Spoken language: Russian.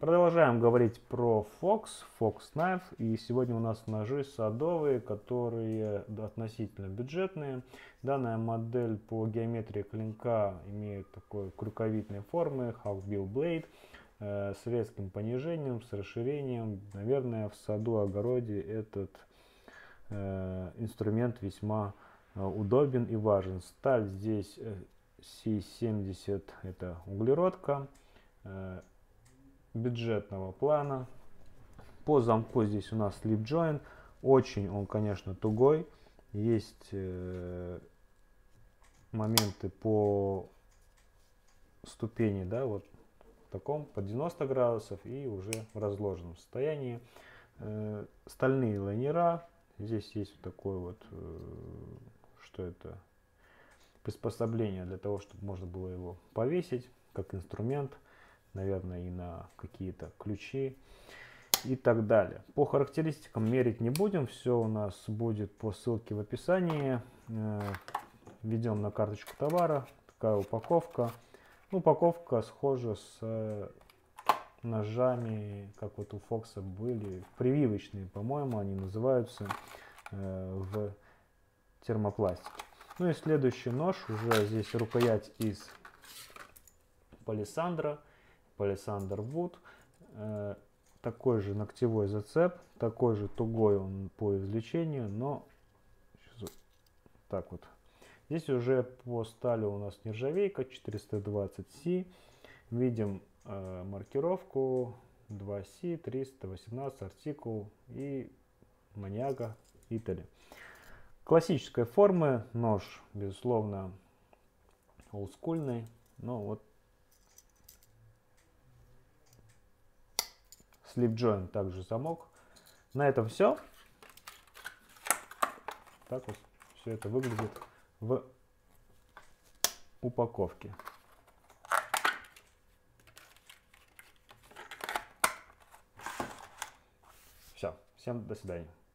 Продолжаем говорить про Fox, Fox Knife. И сегодня у нас ножи садовые, которые относительно бюджетные. Данная модель по геометрии клинка имеет такой крюковидной формы, Half Bill Blade, э, с резким понижением, с расширением. Наверное, в саду-огороде этот э, инструмент весьма э, удобен и важен. Сталь здесь C70 это углеродка бюджетного плана. По замку здесь у нас slip joint. Очень он, конечно, тугой. Есть э, моменты по ступени, да, вот в таком, по 90 градусов и уже в разложенном состоянии. Э, стальные лайнера. Здесь есть вот такой вот, э, что это, приспособление для того, чтобы можно было его повесить как инструмент наверное, и на какие-то ключи и так далее. По характеристикам мерить не будем, все у нас будет по ссылке в описании. Э, Ведем на карточку товара, такая упаковка. Упаковка схожа с ножами, как вот у Фокса были, прививочные, по-моему, они называются э, в термопластике. Ну и следующий нож, уже здесь рукоять из палисандра палисандр Wood. Э, такой же ногтевой зацеп, такой же тугой он по извлечению, но так вот. Здесь уже по стали у нас нержавейка 420C. Видим э, маркировку 2C 318 артикул и Маниага Итали. Классической формы нож, безусловно, олдскульный, но вот Slip joint также замок. На этом все. Так вот все это выглядит в упаковке. Все. Всем до свидания.